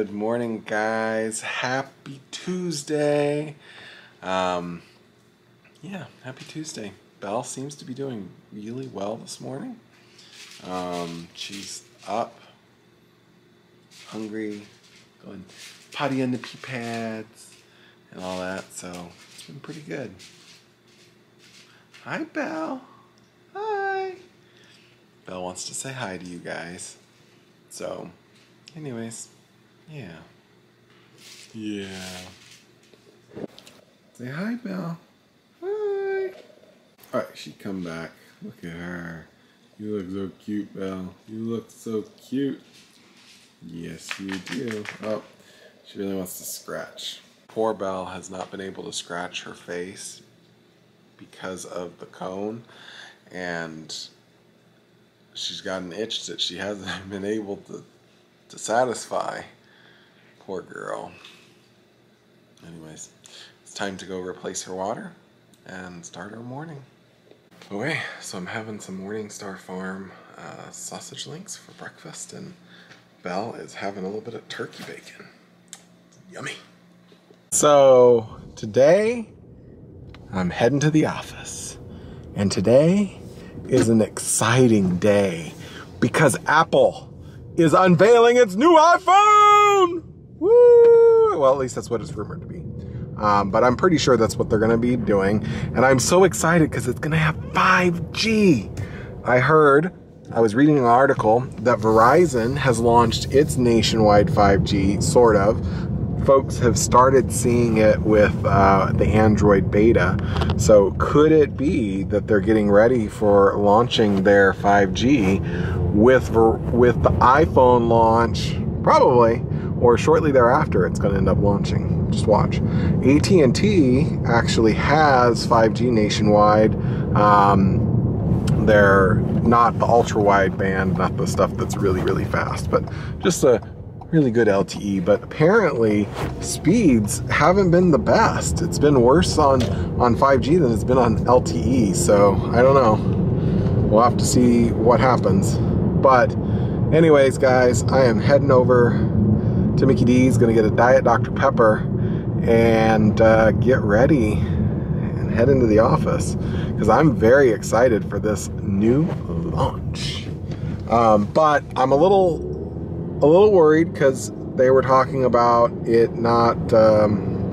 Good morning, guys. Happy Tuesday. Um, yeah, happy Tuesday. Belle seems to be doing really well this morning. Um, she's up, hungry, going potty on the pee pads and all that, so it's been pretty good. Hi, Belle. Hi. Belle wants to say hi to you guys. So, anyways, yeah. Yeah. Say hi, Belle. Hi. Alright, she come back. Look at her. You look so cute, Belle. You look so cute. Yes, you do. Oh, she really wants to scratch. Poor Belle has not been able to scratch her face because of the cone, and she's got an itch that she hasn't been able to, to satisfy. Poor girl. Anyways, it's time to go replace her water and start our morning. Okay, so I'm having some Morningstar Farm uh, sausage links for breakfast, and Belle is having a little bit of turkey bacon. Yummy. So today I'm heading to the office, and today is an exciting day because Apple is unveiling its new iPhone. Well, at least that's what it's rumored to be. Um, but I'm pretty sure that's what they're going to be doing. And I'm so excited because it's going to have 5G. I heard, I was reading an article that Verizon has launched its nationwide 5G, sort of. Folks have started seeing it with uh, the Android beta. So could it be that they're getting ready for launching their 5G with, with the iPhone launch? Probably or shortly thereafter it's going to end up launching. Just watch. AT&T actually has 5G nationwide. Um, they're not the ultra wide band not the stuff that's really really fast but just a really good LTE but apparently speeds haven't been the best. It's been worse on on 5G than it's been on LTE so I don't know. We'll have to see what happens. But anyways guys I am heading over to Mickey D's, gonna get a Diet Dr. Pepper and uh, get ready and head into the office because I'm very excited for this new launch. Um, but I'm a little, a little worried because they were talking about it not, um,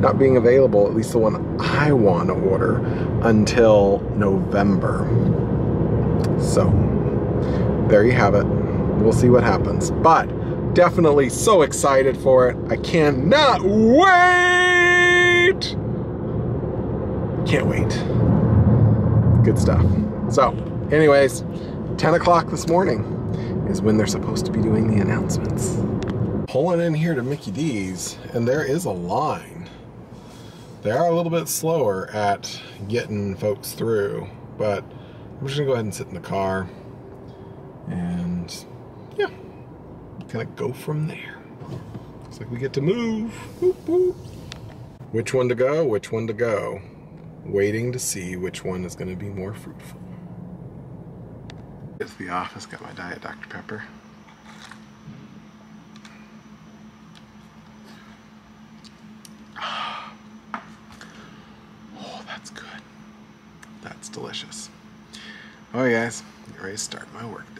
not being available, at least the one I want to order, until November. So there you have it. We'll see what happens. But definitely so excited for it. I cannot wait. Can't wait. Good stuff. So, anyways, 10 o'clock this morning is when they're supposed to be doing the announcements. Pulling in here to Mickey D's, and there is a line. They are a little bit slower at getting folks through, but I'm just gonna go ahead and sit in the car and kind of go from there. Looks like we get to move. Boop, boop. Which one to go? Which one to go? Waiting to see which one is going to be more fruitful. To the office, got my Diet Dr. Pepper. Oh, that's good. That's delicious. Oh, Alright guys, get ready to start my workday.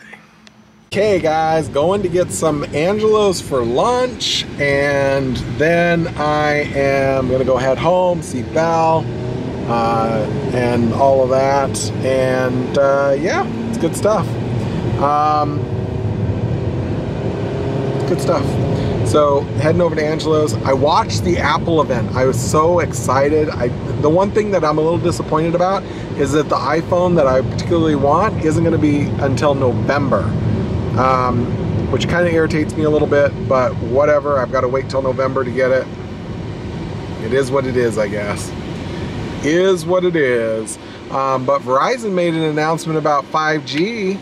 Okay guys, going to get some Angelo's for lunch and then I am gonna go head home, see Belle, uh, and all of that. And uh, yeah, it's good stuff. Um, good stuff. So heading over to Angelo's, I watched the Apple event. I was so excited. I, the one thing that I'm a little disappointed about is that the iPhone that I particularly want isn't gonna be until November um, which kind of irritates me a little bit, but whatever. I've got to wait till November to get it. It is what it is, I guess. Is what it is. Um, but Verizon made an announcement about 5G,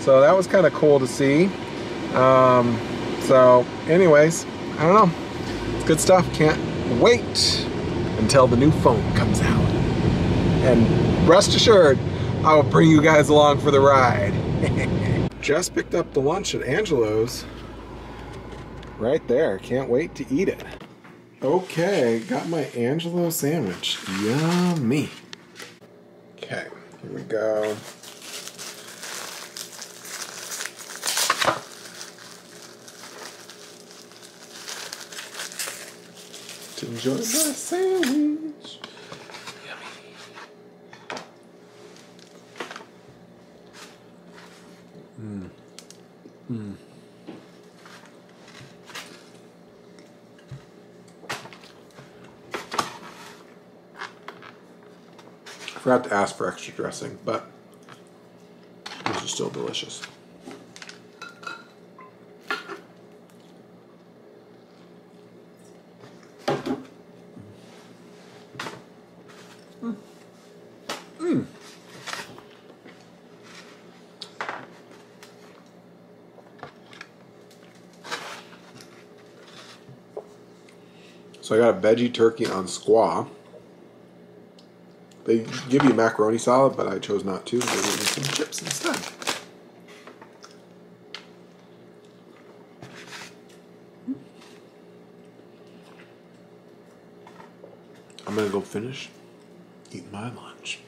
so that was kind of cool to see. Um, so, anyways, I don't know. It's good stuff. Can't wait until the new phone comes out. And rest assured, I will bring you guys along for the ride. just picked up the lunch at Angelo's right there. Can't wait to eat it. Okay, got my Angelo sandwich. Yummy. Okay, here we go. To enjoy my sandwich. Forgot to ask for extra dressing, but this is still delicious. Mm. So I got a veggie turkey on squaw. They give you macaroni salad, but I chose not to. They gave me some chips instead. I'm gonna go finish eating my lunch.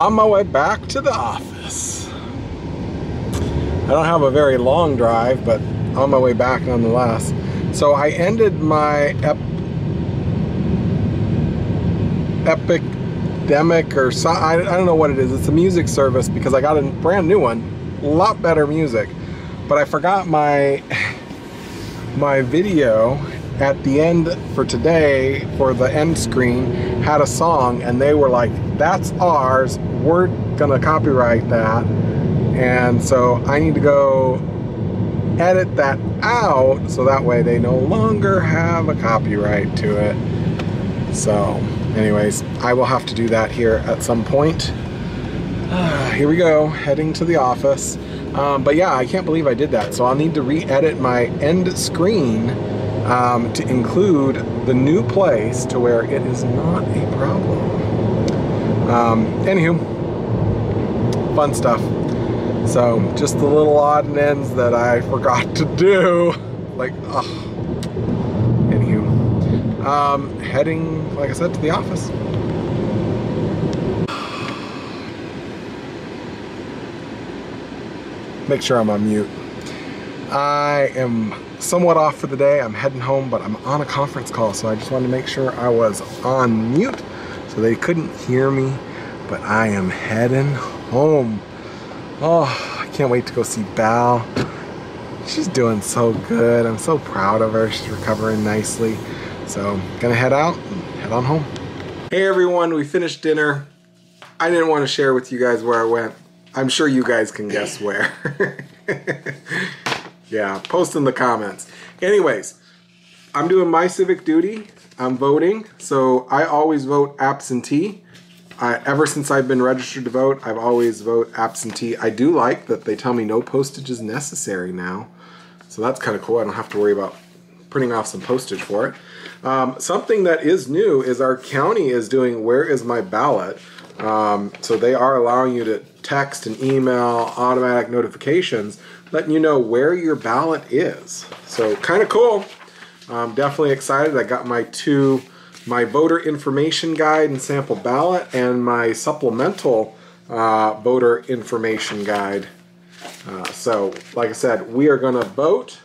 On my way back to the office. I don't have a very long drive, but on my way back nonetheless. So I ended my ep Epidemic or I don't know what it is. It's a music service because I got a brand new one, a lot better music. But I forgot my my video at the end for today for the end screen had a song and they were like, that's ours. We're gonna copyright that. And so I need to go edit that out so that way they no longer have a copyright to it. So anyways, I will have to do that here at some point. Uh, here we go, heading to the office. Um, but yeah, I can't believe I did that. So I'll need to re-edit my end screen um, to include the new place to where it is not a problem. Um, anywho, fun stuff. So just the little odd and ends that I forgot to do. Like, oh. Um, heading, like I said, to the office. Make sure I'm on mute. I am somewhat off for the day. I'm heading home, but I'm on a conference call, so I just wanted to make sure I was on mute so they couldn't hear me. But I am heading home. Oh, I can't wait to go see Belle. She's doing so good. I'm so proud of her. She's recovering nicely. So, gonna head out and head on home. Hey everyone, we finished dinner. I didn't want to share with you guys where I went. I'm sure you guys can guess where. yeah, post in the comments. Anyways, I'm doing my civic duty. I'm voting, so I always vote absentee. I, ever since I've been registered to vote, I've always vote absentee. I do like that they tell me no postage is necessary now. So that's kind of cool. I don't have to worry about printing off some postage for it. Um, something that is new is our county is doing Where is My Ballot? Um, so they are allowing you to text and email automatic notifications letting you know where your ballot is. So kind of cool. I'm definitely excited. I got my two, my voter information guide and sample ballot and my supplemental uh, voter information guide. Uh, so like I said, we are going to vote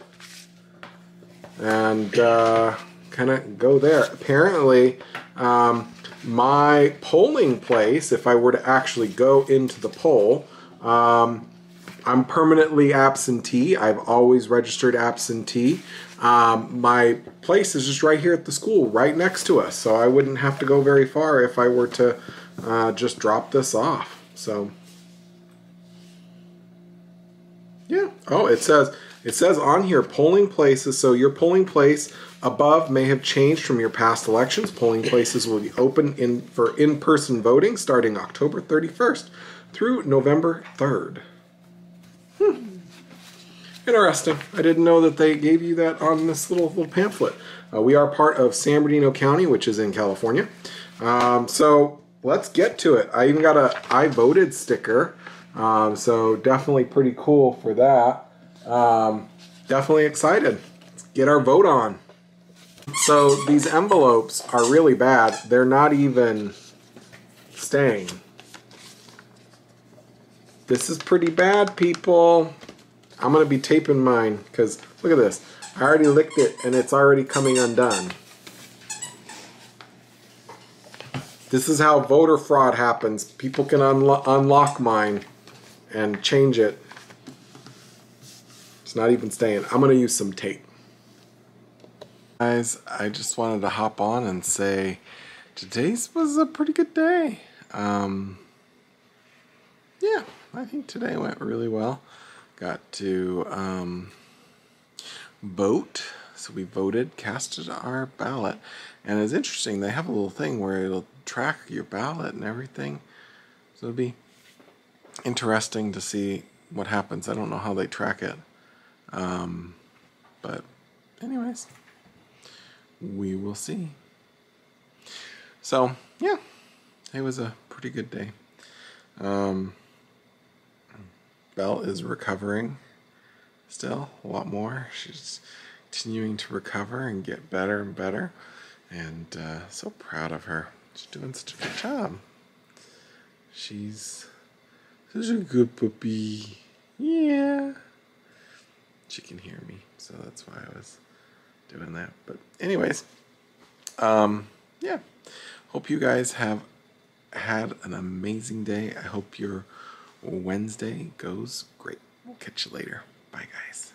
and uh, kind of go there. Apparently, um, my polling place, if I were to actually go into the poll, um, I'm permanently absentee. I've always registered absentee. Um, my place is just right here at the school, right next to us, so I wouldn't have to go very far if I were to uh, just drop this off. So, yeah. Oh, it says it says on here polling places. So your polling place above may have changed from your past elections. Polling places will be open in for in-person voting starting October 31st through November 3rd. Hmm. Interesting. I didn't know that they gave you that on this little little pamphlet. Uh, we are part of San Bernardino County, which is in California. Um, so let's get to it. I even got a I voted sticker. Um, so definitely pretty cool for that. Um, definitely excited. Let's get our vote on. So these envelopes are really bad. They're not even staying. This is pretty bad, people. I'm going to be taping mine because look at this. I already licked it and it's already coming undone. This is how voter fraud happens. People can unlo unlock mine and change it. It's not even staying. I'm going to use some tape. Guys, I just wanted to hop on and say today's was a pretty good day. Um, yeah, I think today went really well. Got to um, vote. So we voted, casted our ballot. And it's interesting, they have a little thing where it'll track your ballot and everything. So it'll be interesting to see what happens. I don't know how they track it. Um, but anyways, we will see. So, yeah, it was a pretty good day. Um, Belle is recovering still a lot more. She's continuing to recover and get better and better. And uh, so proud of her. She's doing such a good job. She's such a good puppy. Yeah. She can hear me, so that's why I was doing that. But anyways, um, yeah. Hope you guys have had an amazing day. I hope your Wednesday goes great. We'll catch you later. Bye, guys.